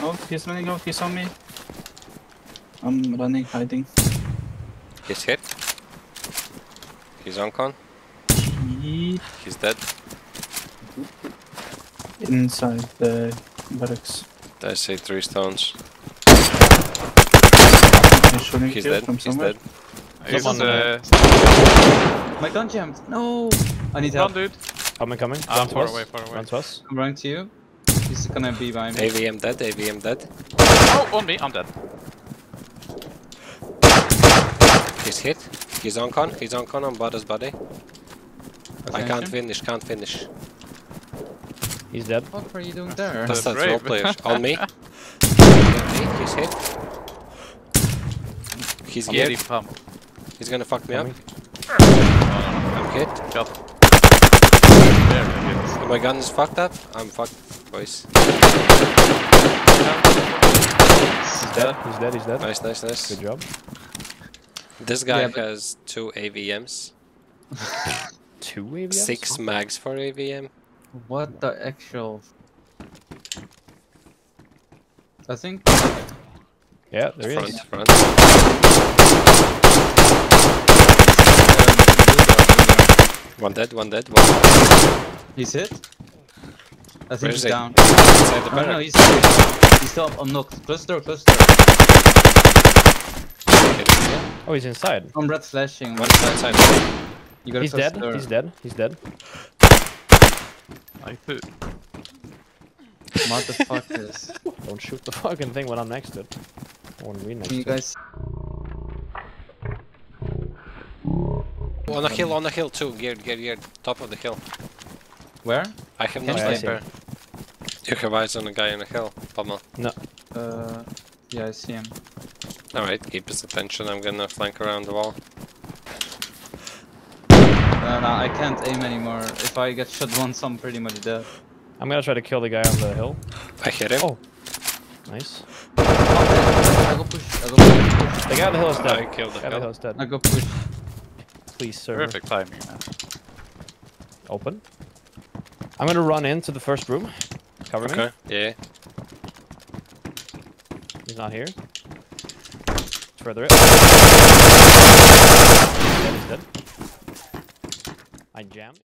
Oh, he's running out. He's on me. I'm running, hiding. He's hit. He's on con. Yeet. He's dead. Inside the barracks. I see three stones. He's He's dead. from He's somewhere. dead. He's Someone, uh, My gun jammed. No. I need run, help. dude. Coming, coming. Ah, Run to far us. away, far away. Run to us. I'm running to you. He's gonna be by me. AVM dead. AVM dead. Oh, on me, I'm dead. He's hit. He's on con. He's on con on Butta's body. I can't finish. Can't finish. He's dead. What were you doing there? That's that brave. role players. on me. On me. He's hit. He's Get geared. him. He's gonna fuck me up. Coming. I'm hit. Got. There, hit. My gun is fucked up. I'm fucked, boys. He's dead. He's dead. He's dead. Nice, nice, nice. Good job. This guy Yeah, has two AVMs. Two AVMs? Six mags for AVM. What the actual? I think. Yeah, there he front, is. front. Um, one dead, one dead, one dead. He's hit. I think he's he? down. inside the Oh, no, he's still, he's still unlocked. Close door, close door. Oh, he's inside. I'm red flashing. One outside. You gotta He's dead. door. He's dead. He's dead. I put. Motherfuckers. Don't shoot the fucking thing when I'm next to it. When we next Can you to it. guys? On a hill, on a hill too. Geared, geared, geared. Top of the hill. Where? I have no yeah, sniper. You have eyes on a guy on a hill. Pummel. Uh, yeah, I see him. Alright, keep his attention. I'm gonna flank around the wall. Uh, no, I can't aim anymore. If I get shot once, I'm pretty much dead. I'm gonna try to kill the guy on the hill. I hit him. Oh. Nice. I go push. I go push. The guy on the hill is dead. I killed the guy on the hill hill. is dead. I go push. Please, sir. Perfect timing, man. Open. I'm gonna run into the first room. Cover me. Okay. Yeah. He's not here. It's further in. Dead, he's dead. I jammed.